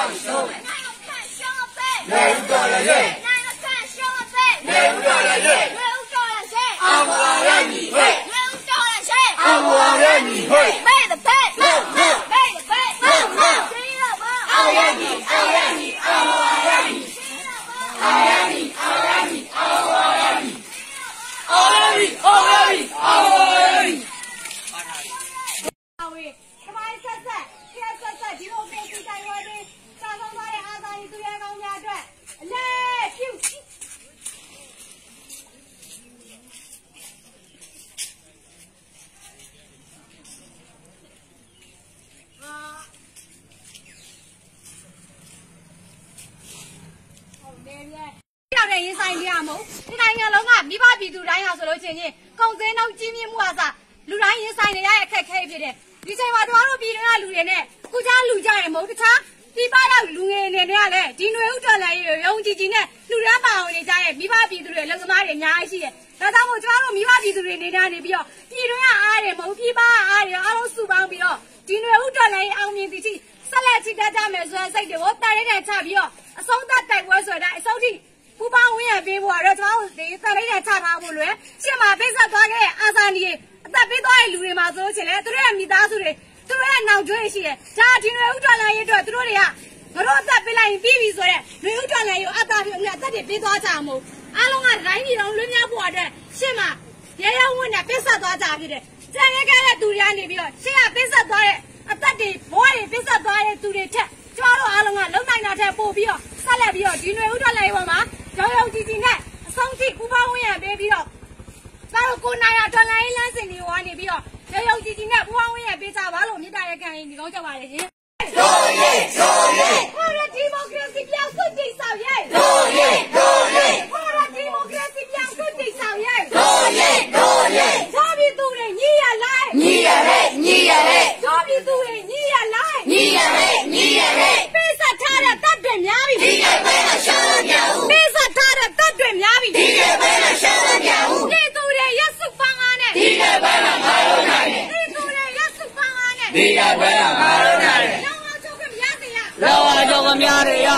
你收尾。哪个看兄弟？内务တော်ရရဲ့ 哪个看兄弟？ နေဦးတော်ရရဲ့ 没有招了谁？ အောင်ပါရဲ့ညီဟဲ့ 没有招了谁？ အောင်ပါရဲ့ညီဟဲ့ 背的背，背的背，谁了吗？ အောင်ရဲ့ညီအောင်ရဲ့ညီအောင်ပါရဲ့ညီ 谁了吗？ အောင်ရဲ့ညီအောင်ရဲ့ညီအောင်ပါရဲ့ညီအောင်ရဲ့ညီအောင်ရဲ့ညီအောင်ပါရဲ့ညီ အဝေးခမိုင်းဆက်ဆက်ခရက်ဆက်ဆက်ဒီလိုပြည်တိုင်ဝါတွေစာဆုံးသွားတဲ့အာသာ ရီသူရဲကောင်းများအတွက်အလဲပြုရင်ဆိုင်ကြရမို့ဒီနိုင်ငံလုံးကမိဘပြည်သူတိုင်းဟာဆိုလို့ချင်းချင်းကုန်စင်းနှုန်းကြီးမြင့်မှုအစလူတိုင်းရင်ဆိုင်နေရတဲ့အခက်အခဲဖြစ်တယ်ဒီချိန်မှာတို့တို့ပြည်တွင်းကလူတွေနဲ့ကုကြားလူကြရင်မို့တခြား ခြားဒီပရောက်လူငယ်နေတွေကလည်းဒီຫນွေဥတော်လည်းရုံကြည်ကြည်နဲ့လူရမ်းပါအောင်နေကြရဲ့မိဘပြည်သူတွေလက်သမားတွေအများကြီးရှိတယ်ဒါကြောင့်မို့ကျွန်တော်တို့မိဘပြည်သူတွေနေနေပြီးတော့ပြည်တွင်းကအားတွေမဟုတ်ပြည်ပကအားတွေအားလုံးစုပေါင်းပြီးတော့ဒီຫນွေဥတော်လည်းအောင်မြင်သည်ထိဆက်လက်ချစ်တတ်ကြမယ်ဆိုတဲ့စိတ်တွေကိုတားရဲတဲ့ချပြီးတော့အဆုံးသတ်တိုက်ပွဲဆိုတဲ့အဆုံးထိ ပူပေါင်းဝင်းရပေးဖို့ကတော့ကျွန်တော်တို့ဒီသံလေးနဲ့ချထားဖို့လွယ်ရှင်းမှာပိတ်ဆက်သွားခဲ့တဲ့အာဇာနည်အသက်ပေးသွားတဲ့လူတွေမှာဆိုလို့ချင်လေသူတို့ရဲ့မိသားစုတွေသူတို့ရဲ့ နောက်ကျွေးရှိတယ်ဒါဒီနွေဥတော်လာရေးအတွက်သူတို့တွေကငါတို့အသက်ပေးလိုက်ရင်ပြီးပြီဆိုတော့နွေဥတော်လာရေးကိုအသက်ပြီးအသက်တွေပေးသွားကြအောင်မို့အားလုံးကတိုင်းပြည်လုံးလွတ်မြောက်ဖို့အတွက်ရှင်းမှာရဲရဲဝင်းနဲ့ပိတ်ဆက်သွားကြဖြစ်တယ်ကြံရဲခဲ့တဲ့သူတွေကနေပြီးတော့ရှင်းကပိတ်ဆက်သွားတဲ့အသက်တွေဘဝတွေပိတ်ဆက်သွားတဲ့သူတွေထက်ကျမတို့အားလုံးကလုံနိုင်တာထက်ပို့ပြီးတော့ဆက်လက်ပြီးတော့ဒီနွေဥတော်လာရေးပေါ်မှာရောင်ရောင်ကြည်ကြည်နဲ့အဆုံးထိပူပေါင်းဝင်ရပေးပြီးတော့ဒါတို့ကိုနိုင်ရဒေါ်လာရေးလမ်းစဉ်တွေဝါနေပြီးတော့ ခံရင်ဒီကောင်းကြပါလေရှင်တော်ရဲ့တော်ရဲ့ ဟောရဒီမိုကရေစီပြောင်းစုတိတ်ဆောင်ရဲ့ တော်ရဲ့တော်ရဲ့ ဟောရဒီမိုကရေစီပြောင်းစုတိတ်ဆောင်ရဲ့ တော်ရဲ့တော်ရဲ့ သောပြည်သူတွေညီရလိုက် ညီရတဲ့ညီရတဲ့ သောပြည်သူတွေညီရလိုက် ညီရတဲ့ညီရတဲ့ ပေးဆက်ထားတဲ့တပ်တွေများပြီ ဒီကပဲကရှောင်းပြောင်း ပေးဆက်ထားတဲ့တပ်တွေများပြီ ဒီကပဲကရှောင်းပြောင်း ပြည်သူတွေရစုပန်းကားနဲ့ ဒီကပဲကမလို့နိုင်တယ် ပြည်သူတွေရစုပန်းကားနဲ့ ဒီကပဲကမလို့နိုင်တယ်လောင်အောင်ချုပ်ခွင့်မရစေရလောအကြောင်းကများတွေရ